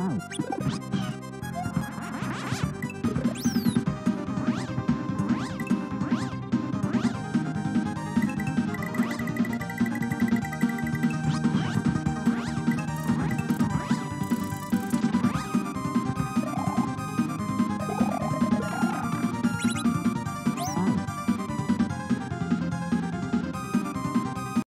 Mm-hmm.